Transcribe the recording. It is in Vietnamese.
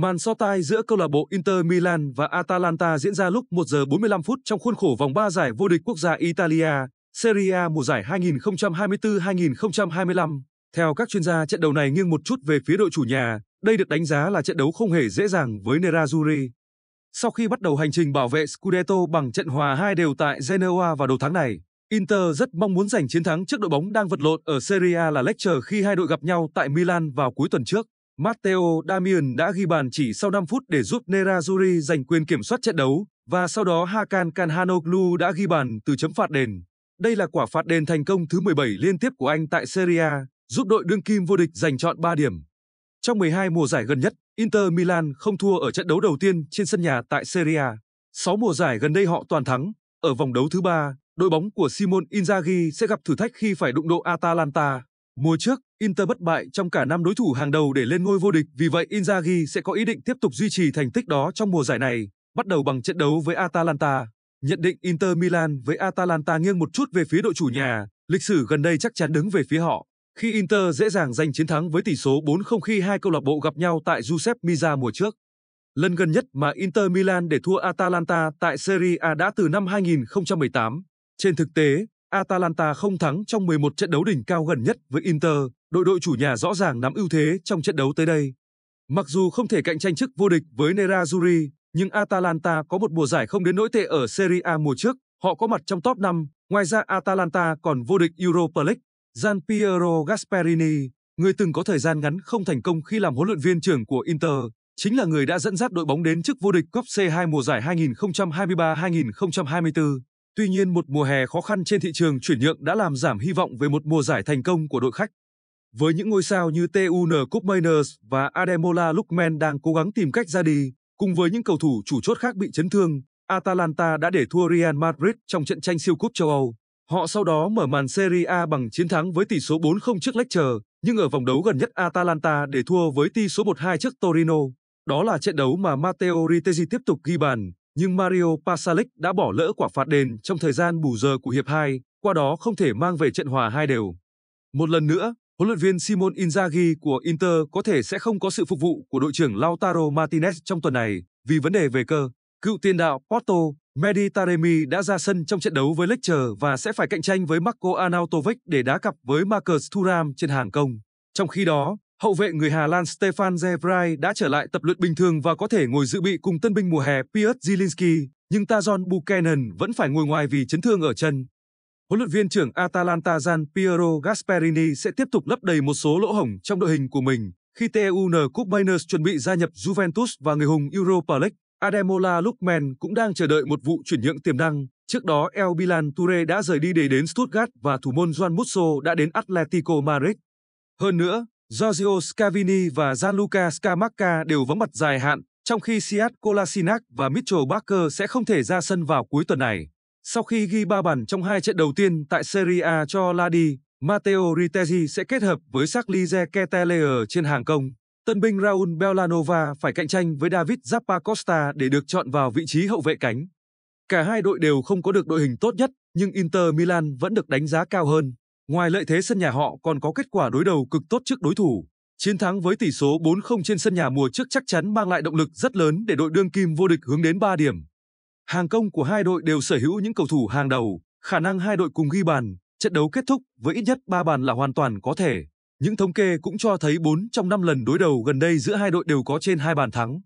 Màn so tài giữa câu lạc bộ Inter Milan và Atalanta diễn ra lúc 1 giờ 45 phút trong khuôn khổ vòng 3 giải vô địch quốc gia Italia, Serie A mùa giải 2024-2025. Theo các chuyên gia, trận đấu này nghiêng một chút về phía đội chủ nhà. Đây được đánh giá là trận đấu không hề dễ dàng với Nerazzurri. Sau khi bắt đầu hành trình bảo vệ Scudetto bằng trận hòa hai đều tại Genoa vào đầu tháng này, Inter rất mong muốn giành chiến thắng trước đội bóng đang vật lộn ở Serie A là Lecce khi hai đội gặp nhau tại Milan vào cuối tuần trước. Matteo Damian đã ghi bàn chỉ sau 5 phút để giúp Nerazzurri giành quyền kiểm soát trận đấu và sau đó Hakan Kanhanoglu đã ghi bàn từ chấm phạt đền. Đây là quả phạt đền thành công thứ 17 liên tiếp của anh tại Serie A, giúp đội đương kim vô địch giành chọn 3 điểm. Trong 12 mùa giải gần nhất, Inter Milan không thua ở trận đấu đầu tiên trên sân nhà tại Serie A. 6 mùa giải gần đây họ toàn thắng. Ở vòng đấu thứ ba, đội bóng của Simon Inzaghi sẽ gặp thử thách khi phải đụng độ Atalanta. Mùa trước, Inter bất bại trong cả năm đối thủ hàng đầu để lên ngôi vô địch, vì vậy Inzaghi sẽ có ý định tiếp tục duy trì thành tích đó trong mùa giải này, bắt đầu bằng trận đấu với Atalanta. Nhận định Inter Milan với Atalanta nghiêng một chút về phía đội chủ nhà, lịch sử gần đây chắc chắn đứng về phía họ. Khi Inter dễ dàng giành chiến thắng với tỷ số 4-0 khi hai câu lạc bộ gặp nhau tại Giuseppe Meazza mùa trước. Lần gần nhất mà Inter Milan để thua Atalanta tại Serie A đã từ năm 2018. Trên thực tế, Atalanta không thắng trong 11 trận đấu đỉnh cao gần nhất với Inter, đội đội chủ nhà rõ ràng nắm ưu thế trong trận đấu tới đây. Mặc dù không thể cạnh tranh chức vô địch với Nerazzurri, nhưng Atalanta có một mùa giải không đến nỗi tệ ở Serie A mùa trước, họ có mặt trong top 5, ngoài ra Atalanta còn vô địch Europa League. Gian Piero Gasperini, người từng có thời gian ngắn không thành công khi làm huấn luyện viên trưởng của Inter, chính là người đã dẫn dắt đội bóng đến chức vô địch Cup C2 mùa giải 2023-2024. Tuy nhiên một mùa hè khó khăn trên thị trường chuyển nhượng đã làm giảm hy vọng về một mùa giải thành công của đội khách. Với những ngôi sao như TUN Koopmeiners và Ademola Lookman đang cố gắng tìm cách ra đi, cùng với những cầu thủ chủ chốt khác bị chấn thương, Atalanta đã để thua Real Madrid trong trận tranh siêu cúp châu Âu. Họ sau đó mở màn Serie A bằng chiến thắng với tỷ số 4-0 trước Lecce, nhưng ở vòng đấu gần nhất Atalanta để thua với tỷ số 1-2 trước Torino. Đó là trận đấu mà Matteo Ritezzi tiếp tục ghi bàn, nhưng Mario Pasalic đã bỏ lỡ quả phạt đền trong thời gian bù giờ của hiệp 2, qua đó không thể mang về trận hòa hai đều. Một lần nữa, huấn luyện viên Simon Inzaghi của Inter có thể sẽ không có sự phục vụ của đội trưởng Lautaro Martinez trong tuần này vì vấn đề về cơ. Cựu tiền đạo Porto, Medi Taremi đã ra sân trong trận đấu với Lecce và sẽ phải cạnh tranh với Marco Arnautovic để đá cặp với Marcus Thuram trên hàng công. Trong khi đó, hậu vệ người Hà Lan Stefan Zevrij đã trở lại tập luyện bình thường và có thể ngồi dự bị cùng tân binh mùa hè Piotr Zielinski, nhưng Tajon Buchanan vẫn phải ngồi ngoài vì chấn thương ở chân. Huấn luyện viên trưởng Atalanta Gian Piero Gasperini sẽ tiếp tục lấp đầy một số lỗ hổng trong đội hình của mình khi TUN Cup Miners chuẩn bị gia nhập Juventus và người hùng Europa League. Ademola Lookman cũng đang chờ đợi một vụ chuyển nhượng tiềm năng. Trước đó, El Bilan Toure đã rời đi để đến Stuttgart và thủ môn Juan Musso đã đến Atletico Madrid. Hơn nữa, Giorgio Scavini và Gianluca Scamacca đều vắng mặt dài hạn, trong khi Siad Kolasinac và Mitchell Barker sẽ không thể ra sân vào cuối tuần này. Sau khi ghi ba bàn trong hai trận đầu tiên tại Serie A cho Ladi, Matteo Ritezzi sẽ kết hợp với Sarlize Ketelaere trên hàng công. Tân binh Raul Bellanova phải cạnh tranh với David Zappacosta để được chọn vào vị trí hậu vệ cánh. Cả hai đội đều không có được đội hình tốt nhất, nhưng Inter Milan vẫn được đánh giá cao hơn. Ngoài lợi thế sân nhà họ còn có kết quả đối đầu cực tốt trước đối thủ. Chiến thắng với tỷ số 4-0 trên sân nhà mùa trước chắc chắn mang lại động lực rất lớn để đội đương kim vô địch hướng đến 3 điểm. Hàng công của hai đội đều sở hữu những cầu thủ hàng đầu, khả năng hai đội cùng ghi bàn, trận đấu kết thúc với ít nhất 3 bàn là hoàn toàn có thể. Những thống kê cũng cho thấy 4 trong 5 lần đối đầu gần đây giữa hai đội đều có trên hai bàn thắng.